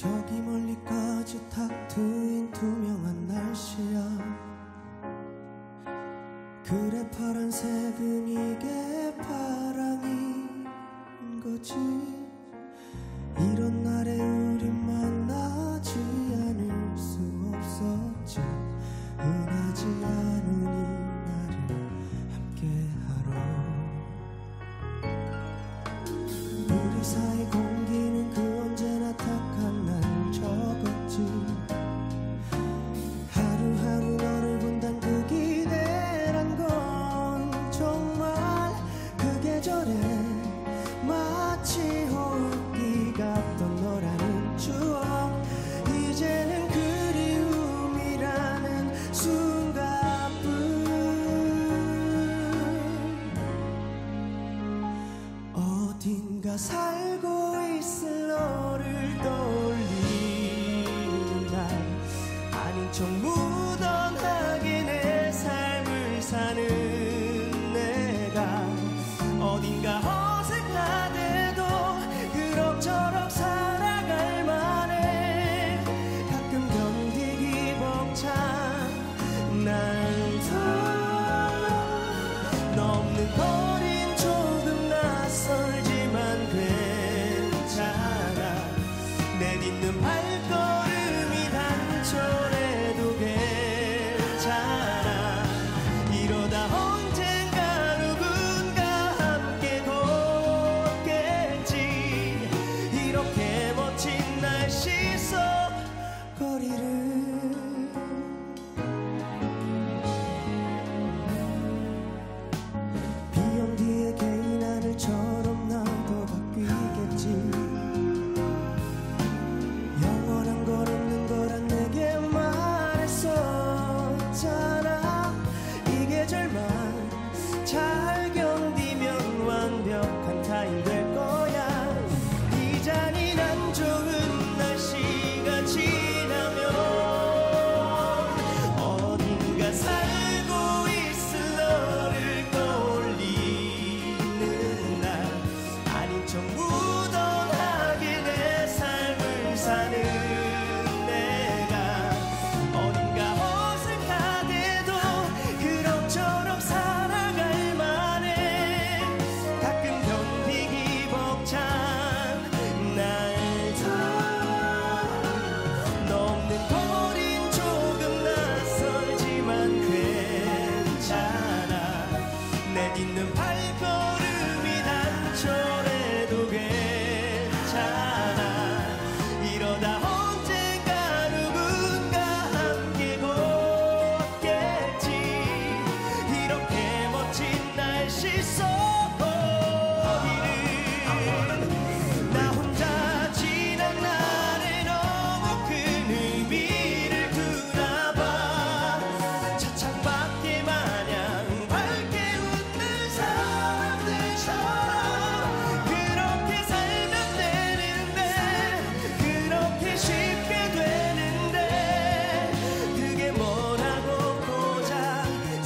저기 멀리까지 탁 트인 투명한 날씨야. 그래 파란색은 이게 파랑인 거지. 네가 살고 있을 너를 떠올리는 날 아닌 척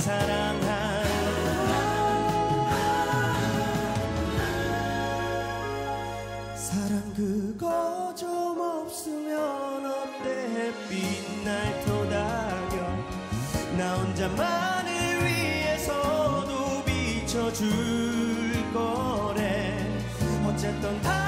사랑한 사랑 그거 좀 없으면 어때 빛날 토닥여? 나 혼자만을 위해서도 비춰줄 거래. 어쨌든 다